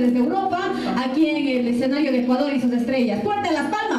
Desde Europa, aquí en el escenario de Ecuador y sus estrellas. ¡Fuerte las palmas!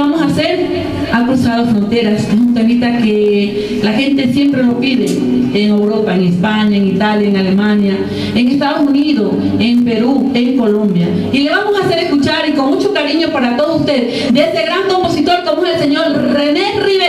Vamos a hacer ha cruzado fronteras, es un temita que la gente siempre lo pide en Europa, en España, en Italia, en Alemania, en Estados Unidos, en Perú, en Colombia. Y le vamos a hacer escuchar y con mucho cariño para todos ustedes de este gran compositor como es el señor René Rivera.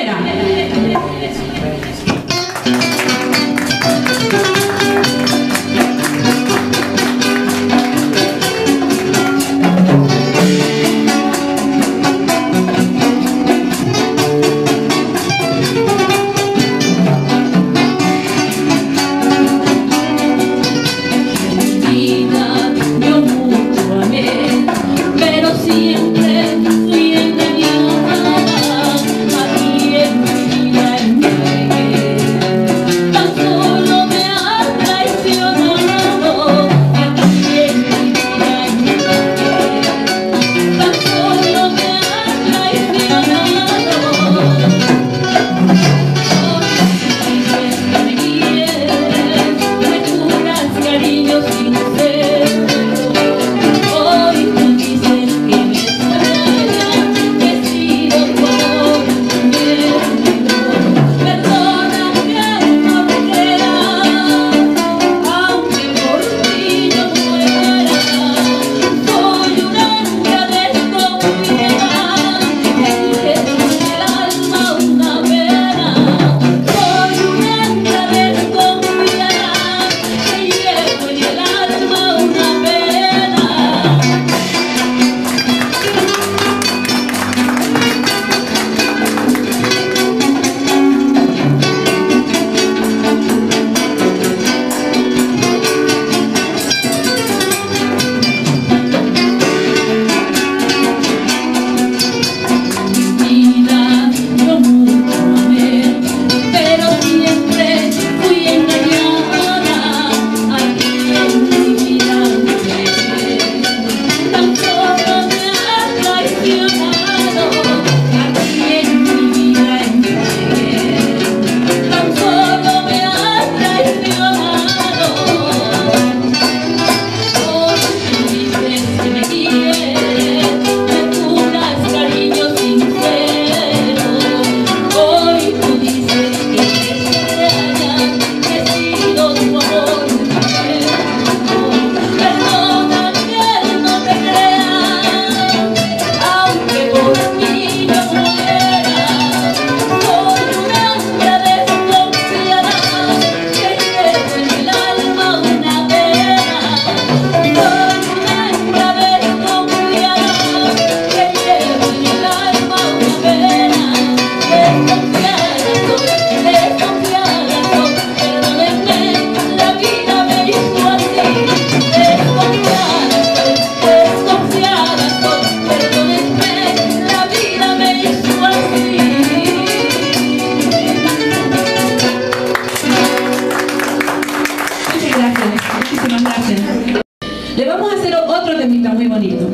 bonito.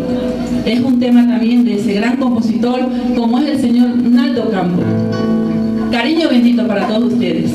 Es un tema también de ese gran compositor como es el señor Naldo Campo. Cariño bendito para todos ustedes.